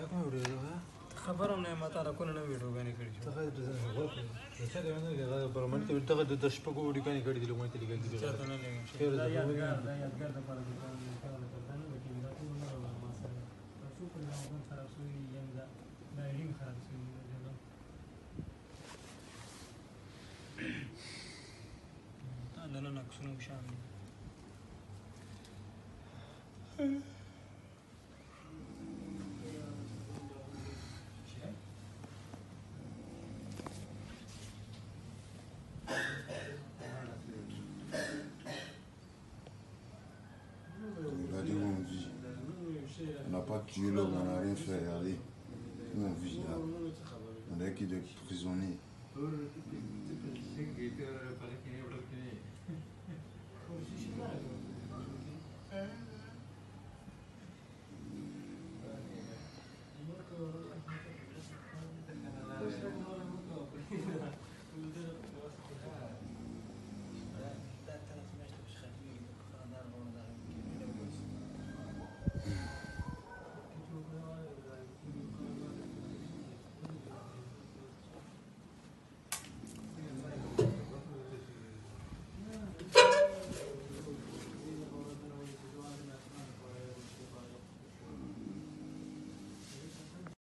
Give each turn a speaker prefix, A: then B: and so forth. A: دا کوم ویډیو ده خبر هم نه ما تا کو نه ویډیوګانې کړې شو ته د څه دا نه غواړم پر مړ ته ته د شپږو ویډیوګانې کړې دي لومړی ته لګل دي چاته نه لګم دا یادګار دا یادګار د پر د کارونه کې دا ټول نه ولا ما سره تاسو په نوم باندې خراب شوی یم دا دا ریم خراب شوی دی دا نه نه نقصونه شامل
B: n'a pas tué l'homme, on n'a rien fait. Allez,
A: on vit là. On est qui de prisonniers.